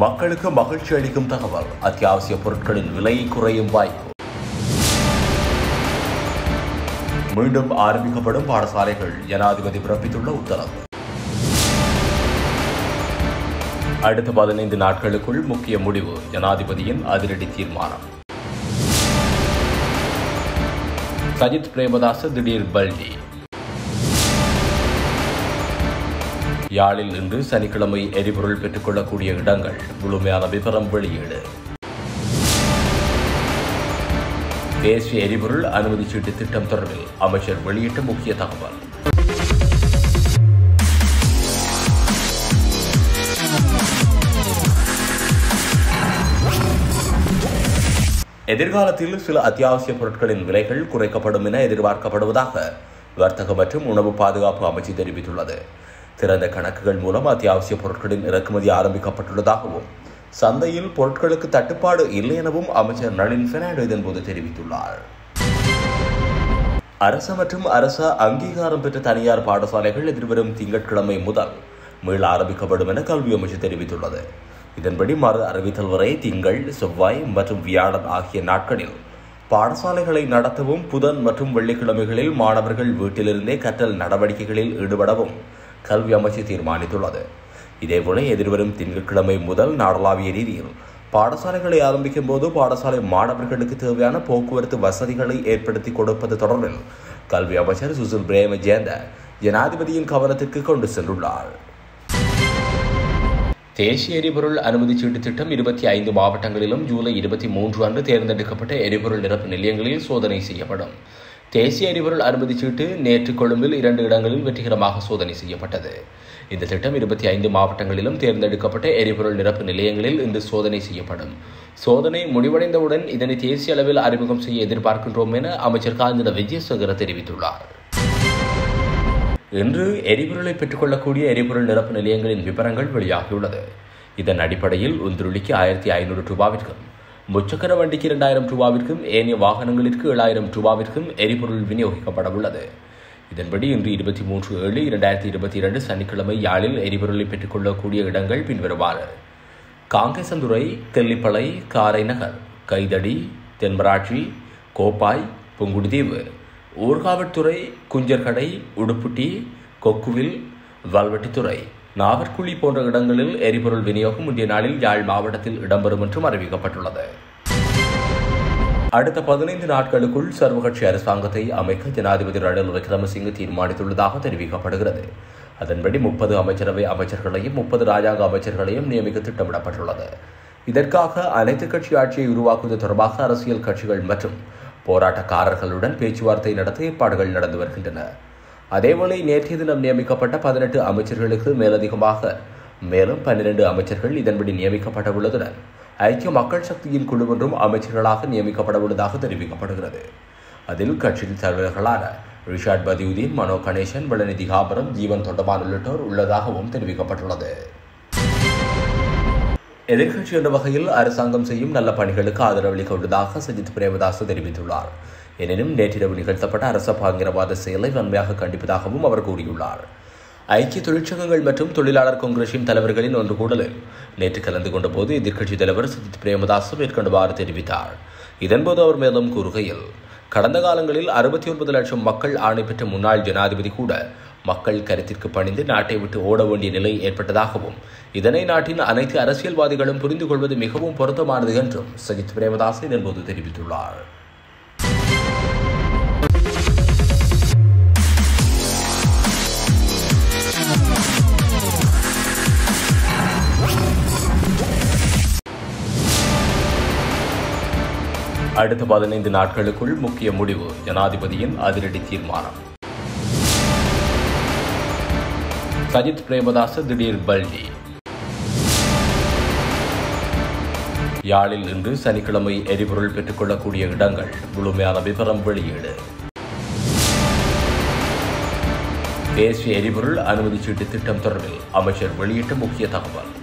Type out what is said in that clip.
மக்களுக்கு மகிழ்ச்சி அளிக்கும் தகவல். அத்தியாவசிய பொருட்களின் விலை குறையும் வாய்ப்பு. மீண்டும் ஆரம்பிக்கப்படும் பாடசாலைகள் ஜனாதிபதி பிறப்பித்துள்ள உத்தரவு. அடுத்த பதினைந்து நாட்களுக்குள் முக்கிய முடிவு ஜனாதிபதியின் அதிரடி தீர்மானம். சஜித் பிரேமதாச திடீர் பல்டி. யாழில் இன்று சனிக்கிழமை எரிபொருள் பெற்றுக்கொள்ளக்கூடிய இடங்கள் முழுமையான விவரம் வெளியீடு. தேசிய எரிபொருள் அனுமதி சீட்டு திட்டம் தொடர்பில் அமைச்சர் வெளியிட்ட முக்கிய தகவல். எதிர்காலத்தில் சில அத்தியாவசிய பொருட்களின் விலைகள் குறைக்கப்படும் என எதிர்பார்க்கப்படுவதாக வர்த்தக மற்றும் உணவு பாதுகாப்பு அமைச்சு தெரிவித்துள்ளது. திறந்த கணக்குகள் மூலம் அத்தியாவசிய பொருட்களின் இறக்குமதி ஆரம்பிக்கப்பட்டுள்ளதாகவும் சந்தையில் பொருட்களுக்கு தட்டுப்பாடு இல்லை எனவும் அமைச்சர் நளின் பெர்னாண்டோ இதன்போது தெரிவித்துள்ளார். அரசு மற்றும் அரச அங்கீகாரம் பெற்ற தனியார் பாடசாலைகள் எதிர்வரும் திங்கட்கிழமை முதல் மீள ஆரம்பிக்கப்படும் என கல்வி அமைச்சர் தெரிவித்துள்ளது. இதன்படி மறு அறிவித்தல் வரை திங்கள் செவ்வாய் மற்றும் வியாழன் ஆகிய நாட்களில் பாடசாலைகளை நடத்தவும் புதன் மற்றும் வெள்ளிக்கிழமைகளில் மாணவர்கள் வீட்டிலிருந்தே கற்றல் நடவடிக்கைகளில் ஈடுபடவும் கல்வி அமைச்சு தீர்மானித்துள்ளது. இதேபோல எதிர்வரும் திங்கட்கிழமை முதல் நாடளாவிய ரீதியில் பாடசாலைகளை ஆரம்பிக்கும் போது பாடசாலை மாணவர்களுக்கு தேவையான போக்குவரத்து வசதிகளை ஏற்படுத்தி கொடுப்பது தொடர்பில் கல்வி அமைச்சர் சுசில் பிரேம ஜெயந்த ஜனாதிபதியின் கவனத்திற்கு கொண்டு சென்றுள்ளார். தேசிய எரிபொருள் அனுமதி சீட்டு திட்டம் இருபத்தி ஐந்து மாவட்டங்களிலும் ஜூலை இருபத்தி மூன்று அன்று தேர்ந்தெடுக்கப்பட்ட எரிபொருள் நிரப்பு நிலையங்களில் சோதனை செய்யப்படும். தேசிய எரிபொருள் அனுமதி சீட்டு நேற்று கொழும்பில் இரண்டு இடங்களில் வெற்றிகரமாக சோதனை செய்யப்பட்டது. இந்த திட்டம் இருபத்தி ஐந்து மாவட்டங்களிலும் தேர்ந்தெடுக்கப்பட்ட எரிபொருள் நிரப்பு நிலையங்களில் இன்று சோதனை செய்யப்படும். சோதனை முடிவடைந்தவுடன் இதனை தேசிய அளவில் அறிமுகம் செய்ய எதிர்பார்க்கின்றோம் என அமைச்சர் காந்திர விஜயசேகர தெரிவித்துள்ளார். இன்று எரிபொருளை பெற்றுக்கொள்ளக்கூடிய எரிபொருள் நிரப்பு நிலையங்களின் விவரங்கள் வெளியாகியுள்ளது. இதன் அடிப்படையில் உந்துருளிக்கு ஆயிரத்தி ஐநூறு ரூபாவிற்கும் முச்சக்கர வண்டிக்கு இரண்டாயிரம் ரூபாவிற்கும் ஏனைய வாகனங்களிற்கு ஏழாயிரம் ரூபாவிற்கும் எரிபொருள் விநியோகிக்கப்பட உள்ளது இதன்படி இன்று இருபத்தி மூன்று ஏழு இரண்டாயிரத்தி இருபத்தி இரண்டு சனிக்கிழமை யாழில் எரிபொருளை பெற்றுக்கொள்ளக்கூடிய இடங்கள் பின்வருமாறு. காங்கேசந்துறை தெல்லிப்பளை காரைநகர் கைதடி தென்மராட்சி கோப்பாய் புங்குடுதீவு ஊர்காவற்துறை குஞ்சர்கடை உடுப்புட்டி கொக்குவில் வல்வெட்டித்துறை நாவற்குழி போன்ற இடங்களில் எரிபொருள் விநியோகம் இன்றைய நாளில் யாழ் மாவட்டத்தில் இடம்பெறும் என்றும் அறிவிக்கப்பட்டுள்ளது. அடுத்த பதினைந்து நாட்களுக்குள் சர்வகட்சி அரசாங்கத்தை அமைக்க ஜனாதிபதி ரணில் விக்ரமசிங்கே தீர்மானித்துள்ளதாக தெரிவிக்கப்படுகிறது. அதன்படி முப்பது அமைச்சரவை அமைச்சர்களையும் முப்பது ராஜாங்க அமைச்சர்களையும் நியமிக்க திட்டமிடப்பட்டுள்ளது. இதற்காக அனைத்து கட்சி ஆட்சியை உருவாக்குவது தொடர்பாக அரசியல் கட்சிகள் மற்றும் போராட்டக்காரர்களுடன் பேச்சுவார்த்தை நடத்த ஏற்பாடுகள் நடந்து வருகின்றன. அதேவேளை நேற்றைய தினம் நியமிக்கப்பட்ட பதினெட்டு அமைச்சர்களுக்கு மேலதிகமாக மேலும் பன்னிரண்டு அமைச்சர்கள் இதன்படி நியமிக்கப்பட உள்ளதுடன் ஐக்கிய மக்கள் சக்தியின் குழு ஒன்றும் அமைச்சர்களாக நியமிக்கப்பட உள்ளதாக தெரிவிக்கப்படுகிறது. அதில் கட்சியின் தலைவர்களான ரிஷாட் பதியுதீன் மனோ கணேசன் வளநிதி காபரம் ஜீவன் தொண்டமான் உள்ளிட்டோர் உள்ளதாகவும் தெரிவிக்கப்பட்டுள்ளது. எதிர்கட்சி என்ற வகையில் அரசாங்கம் செய்யும் நல்ல பணிகளுக்கு ஆதரவளிக்க உள்ளதாக சஜித் பிரேமதாஸ் தெரிவித்துள்ளார். எனினும் நேற்றிரவு நிகழ்த்தப்பட்ட அரச பாங்கிரவாத செயலை வன்மையாக கண்டிப்பதாகவும் அவர் கூறியுள்ளார். ஐக்கிய தொழிற்சங்கங்கள் மற்றும் தொழிலாளர் காங்கிரஸின் தலைவர்களின் ஒன்று கூடலில் நேற்று கலந்து கொண்ட போது எதிர்க்கட்சித் தலைவர் சஜித் பிரேமதாஸ் மேற்கொண்டவாறு தெரிவித்தார். இதன்போது அவர் மேலும் கூறுகையில் கடந்த காலங்களில் அறுபத்தி ஒன்பது லட்சம் மக்கள் ஆணை பெற்ற முன்னாள் ஜனாதிபதி கூட மக்கள் கருத்திற்கு பணிந்து நாட்டை விட்டு ஓட வேண்டிய நிலை ஏற்பட்டதாகவும் இதனை நாட்டின் அனைத்து அரசியல்வாதிகளும் புரிந்து கொள்வது மிகவும் பொருத்தமானது என்றும் சஜித் பிரேமதாஸ் இதன்போது தெரிவித்துள்ளார். அடுத்த பதினைந்து நாட்களுக்குள் முக்கிய முடிவு. ஜனாதிபதியின் அதிரடி தீர்மானம். சஜித் பிரேமதாச திடீர் பல்டி. யாழில் இன்று சனிக்கிழமை எரிபொருள் பெற்றுக்கொள்ளக்கூடிய இடங்கள். முழுமையான விவரம் வெளியீடு. தேசிய எரிபொருள் அனுமதி சீட்டு திட்டம் தொடர்பில் அமைச்சர் வெளியிட்ட முக்கிய தகவல்.